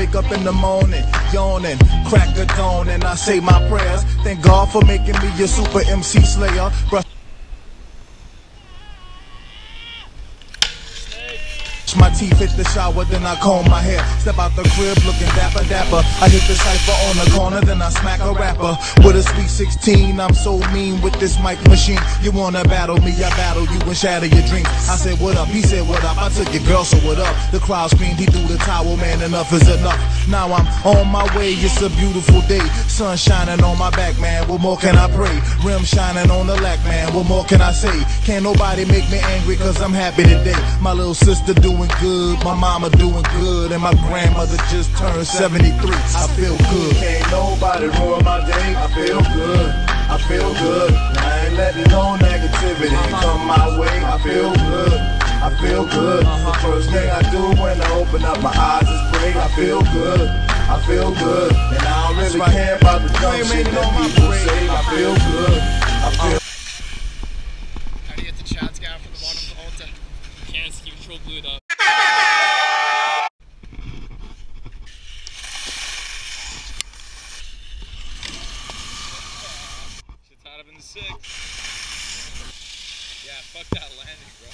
wake up in the morning, yawning, crack a dawn, and I say my prayers. Thank God for making me a super MC slayer. Brush My teeth hit the shower, then I comb my hair. Step out the crib looking dapper dapper. I hit the cipher on the corner, then I smack a rapper. With a sweet 16, I'm so mean with this mic machine. You wanna battle me, I battle you and shatter your dreams. I said, What up? He said, What up? I took your girl, so what up? The crowd screamed, he threw the towel, man, enough is enough. Now I'm on my way, it's a beautiful day. Sun shining on my back, man, what more can I pray? Rim shining on the lack, man, what more can I say? Can't nobody make me angry, cause I'm happy today. My little sister doing good, my mama doing good, and my grandmother just turned 73. I feel good. Can't nobody ruin my day, I feel good. I feel good. I ain't letting no negativity come my way. I feel good. I feel good. The first thing I do when I open up my eyes is pray. I feel good. I feel good. And I don't really care about the dumb shit that people say. I feel good. I uh, feel How do you get the chats down from the bottom of the altar? Can't keep control glued up. Shit's hot up in the six. Yeah, fuck that landing, bro.